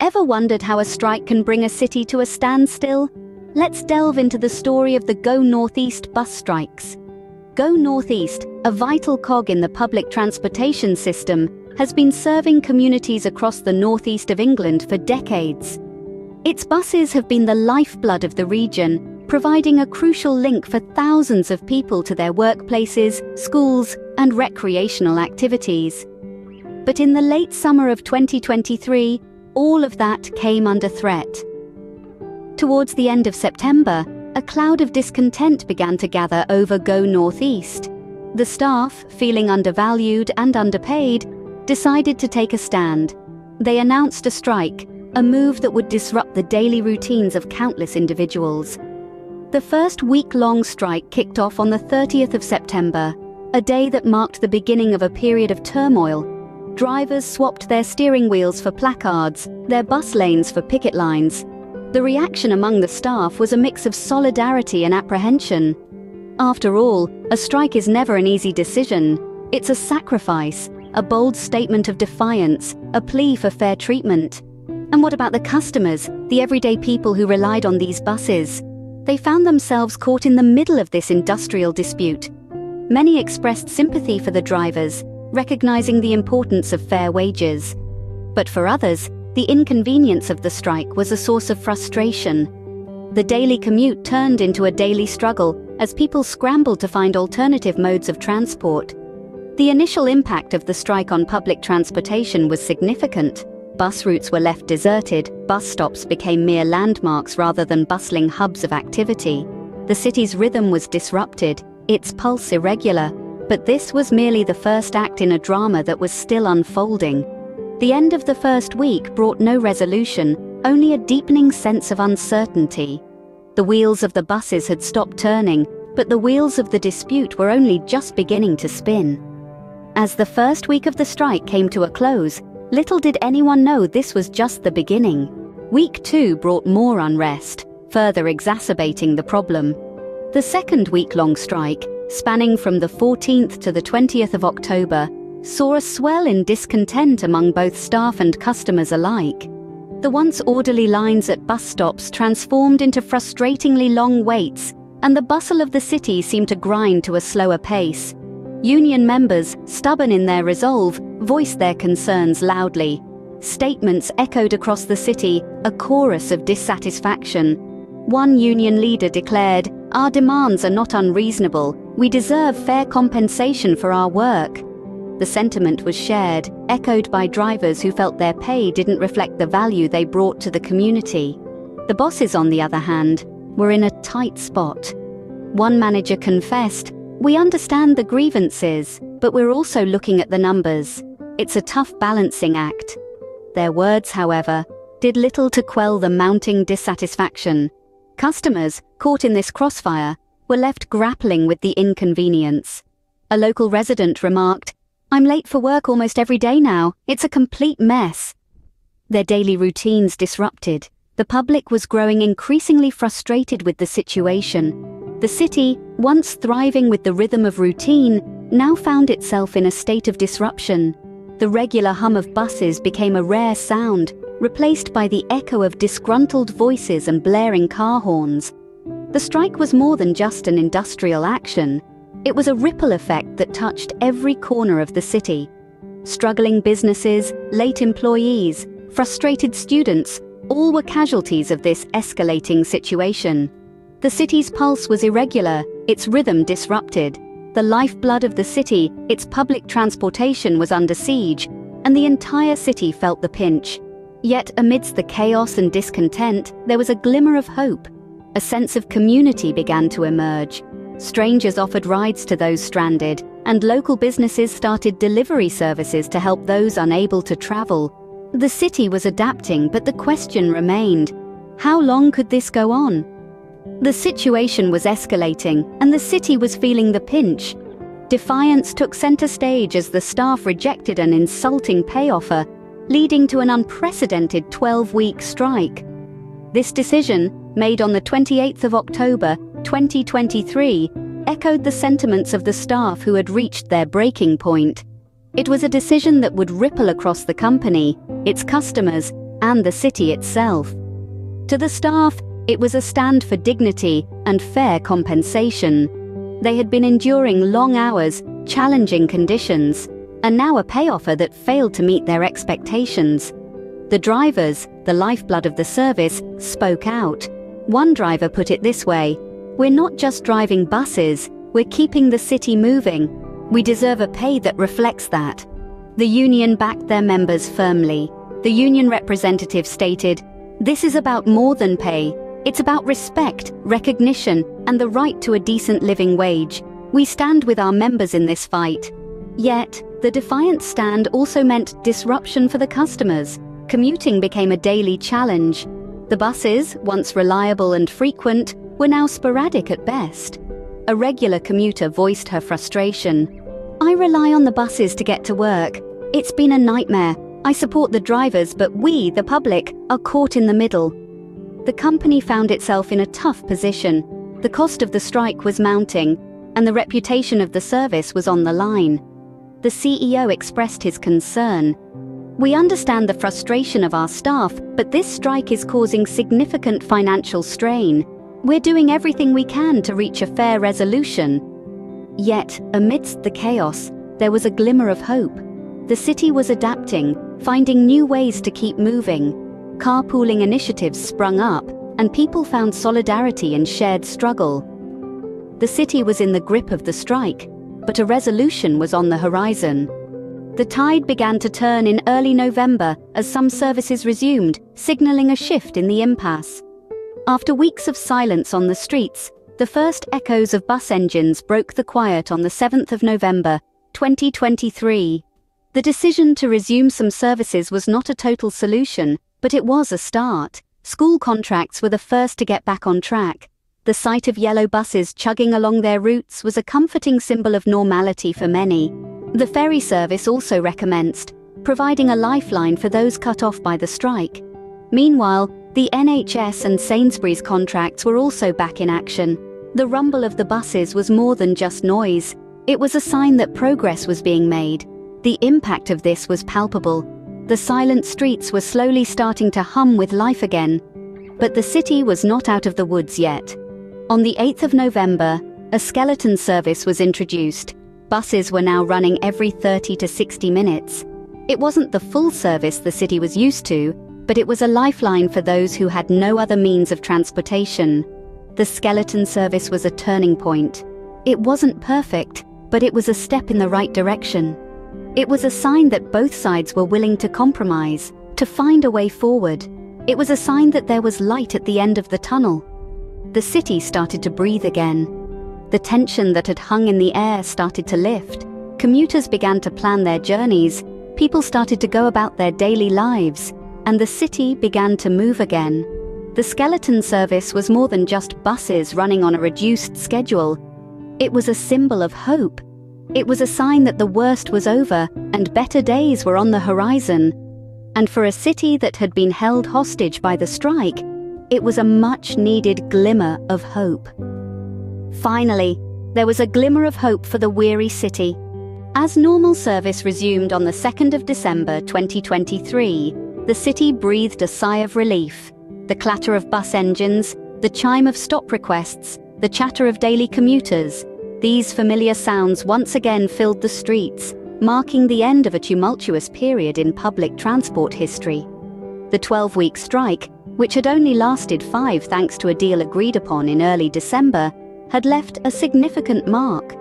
Ever wondered how a strike can bring a city to a standstill? Let's delve into the story of the Go North East bus strikes. Go North East, a vital cog in the public transportation system, has been serving communities across the northeast of England for decades. Its buses have been the lifeblood of the region, providing a crucial link for thousands of people to their workplaces, schools, and recreational activities. But in the late summer of 2023, all of that came under threat. Towards the end of September, a cloud of discontent began to gather over Go North East. The staff, feeling undervalued and underpaid, decided to take a stand. They announced a strike, a move that would disrupt the daily routines of countless individuals. The first week-long strike kicked off on the 30th of September, a day that marked the beginning of a period of turmoil. Drivers swapped their steering wheels for placards, their bus lanes for picket lines. The reaction among the staff was a mix of solidarity and apprehension. After all, a strike is never an easy decision. It's a sacrifice, a bold statement of defiance, a plea for fair treatment. And what about the customers, the everyday people who relied on these buses? They found themselves caught in the middle of this industrial dispute. Many expressed sympathy for the drivers, recognizing the importance of fair wages. But for others, the inconvenience of the strike was a source of frustration. The daily commute turned into a daily struggle as people scrambled to find alternative modes of transport. The initial impact of the strike on public transportation was significant. Bus routes were left deserted, bus stops became mere landmarks rather than bustling hubs of activity. The city's rhythm was disrupted, its pulse irregular, but this was merely the first act in a drama that was still unfolding. The end of the first week brought no resolution, only a deepening sense of uncertainty. The wheels of the buses had stopped turning, but the wheels of the dispute were only just beginning to spin. As the first week of the strike came to a close, Little did anyone know this was just the beginning. Week two brought more unrest, further exacerbating the problem. The second week-long strike, spanning from the 14th to the 20th of October, saw a swell in discontent among both staff and customers alike. The once orderly lines at bus stops transformed into frustratingly long waits, and the bustle of the city seemed to grind to a slower pace. Union members, stubborn in their resolve, voiced their concerns loudly. Statements echoed across the city, a chorus of dissatisfaction. One union leader declared, Our demands are not unreasonable. We deserve fair compensation for our work. The sentiment was shared, echoed by drivers who felt their pay didn't reflect the value they brought to the community. The bosses, on the other hand, were in a tight spot. One manager confessed, we understand the grievances, but we're also looking at the numbers. It's a tough balancing act. Their words, however, did little to quell the mounting dissatisfaction. Customers, caught in this crossfire, were left grappling with the inconvenience. A local resident remarked, I'm late for work almost every day now. It's a complete mess. Their daily routines disrupted. The public was growing increasingly frustrated with the situation the city, once thriving with the rhythm of routine, now found itself in a state of disruption. The regular hum of buses became a rare sound, replaced by the echo of disgruntled voices and blaring car horns. The strike was more than just an industrial action. It was a ripple effect that touched every corner of the city. Struggling businesses, late employees, frustrated students, all were casualties of this escalating situation. The city's pulse was irregular, its rhythm disrupted. The lifeblood of the city, its public transportation was under siege, and the entire city felt the pinch. Yet amidst the chaos and discontent, there was a glimmer of hope. A sense of community began to emerge. Strangers offered rides to those stranded, and local businesses started delivery services to help those unable to travel. The city was adapting, but the question remained, how long could this go on? The situation was escalating, and the city was feeling the pinch. Defiance took center stage as the staff rejected an insulting pay offer, leading to an unprecedented 12-week strike. This decision, made on the 28th of October 2023, echoed the sentiments of the staff who had reached their breaking point. It was a decision that would ripple across the company, its customers, and the city itself. To the staff, it was a stand for dignity and fair compensation. They had been enduring long hours, challenging conditions, and now a pay offer that failed to meet their expectations. The drivers, the lifeblood of the service, spoke out. One driver put it this way We're not just driving buses, we're keeping the city moving. We deserve a pay that reflects that. The union backed their members firmly. The union representative stated, This is about more than pay. It's about respect, recognition, and the right to a decent living wage. We stand with our members in this fight. Yet, the defiant stand also meant disruption for the customers. Commuting became a daily challenge. The buses, once reliable and frequent, were now sporadic at best. A regular commuter voiced her frustration. I rely on the buses to get to work. It's been a nightmare. I support the drivers, but we, the public, are caught in the middle. The company found itself in a tough position. The cost of the strike was mounting, and the reputation of the service was on the line. The CEO expressed his concern. We understand the frustration of our staff, but this strike is causing significant financial strain. We're doing everything we can to reach a fair resolution. Yet, amidst the chaos, there was a glimmer of hope. The city was adapting, finding new ways to keep moving. Carpooling initiatives sprung up, and people found solidarity in shared struggle. The city was in the grip of the strike, but a resolution was on the horizon. The tide began to turn in early November as some services resumed, signaling a shift in the impasse. After weeks of silence on the streets, the first echoes of bus engines broke the quiet on the 7th of November, 2023. The decision to resume some services was not a total solution, but it was a start. School contracts were the first to get back on track. The sight of yellow buses chugging along their routes was a comforting symbol of normality for many. The ferry service also recommenced, providing a lifeline for those cut off by the strike. Meanwhile, the NHS and Sainsbury's contracts were also back in action. The rumble of the buses was more than just noise, it was a sign that progress was being made. The impact of this was palpable. The silent streets were slowly starting to hum with life again. But the city was not out of the woods yet. On the 8th of November, a skeleton service was introduced. Buses were now running every 30 to 60 minutes. It wasn't the full service the city was used to, but it was a lifeline for those who had no other means of transportation. The skeleton service was a turning point. It wasn't perfect, but it was a step in the right direction. It was a sign that both sides were willing to compromise, to find a way forward. It was a sign that there was light at the end of the tunnel. The city started to breathe again. The tension that had hung in the air started to lift. Commuters began to plan their journeys. People started to go about their daily lives. And the city began to move again. The skeleton service was more than just buses running on a reduced schedule. It was a symbol of hope it was a sign that the worst was over and better days were on the horizon. And for a city that had been held hostage by the strike, it was a much needed glimmer of hope. Finally, there was a glimmer of hope for the weary city. As normal service resumed on the 2nd of December 2023, the city breathed a sigh of relief. The clatter of bus engines, the chime of stop requests, the chatter of daily commuters, these familiar sounds once again filled the streets, marking the end of a tumultuous period in public transport history. The 12 week strike, which had only lasted five thanks to a deal agreed upon in early December, had left a significant mark.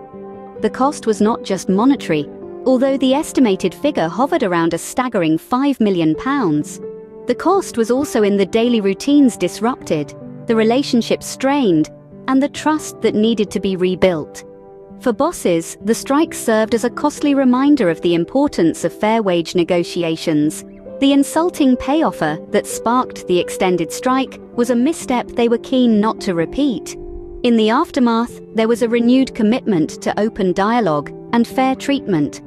The cost was not just monetary, although the estimated figure hovered around a staggering £5 million. The cost was also in the daily routines disrupted, the relationships strained, and the trust that needed to be rebuilt. For bosses, the strike served as a costly reminder of the importance of fair wage negotiations. The insulting pay offer that sparked the extended strike was a misstep they were keen not to repeat. In the aftermath, there was a renewed commitment to open dialogue and fair treatment.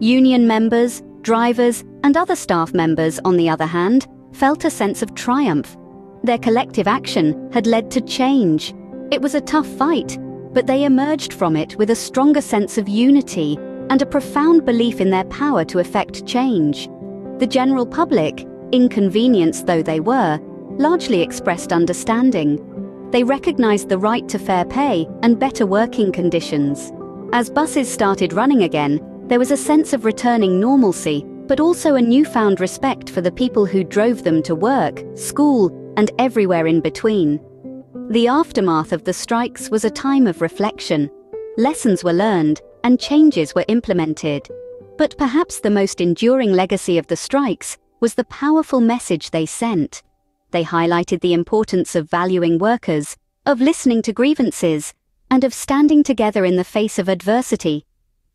Union members, drivers, and other staff members, on the other hand, felt a sense of triumph. Their collective action had led to change. It was a tough fight, but they emerged from it with a stronger sense of unity and a profound belief in their power to effect change. The general public, inconvenienced though they were, largely expressed understanding. They recognized the right to fair pay and better working conditions. As buses started running again, there was a sense of returning normalcy, but also a newfound respect for the people who drove them to work, school, and everywhere in between. The aftermath of the strikes was a time of reflection. Lessons were learned, and changes were implemented. But perhaps the most enduring legacy of the strikes was the powerful message they sent. They highlighted the importance of valuing workers, of listening to grievances, and of standing together in the face of adversity.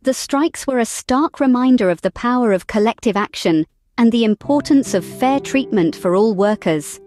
The strikes were a stark reminder of the power of collective action and the importance of fair treatment for all workers.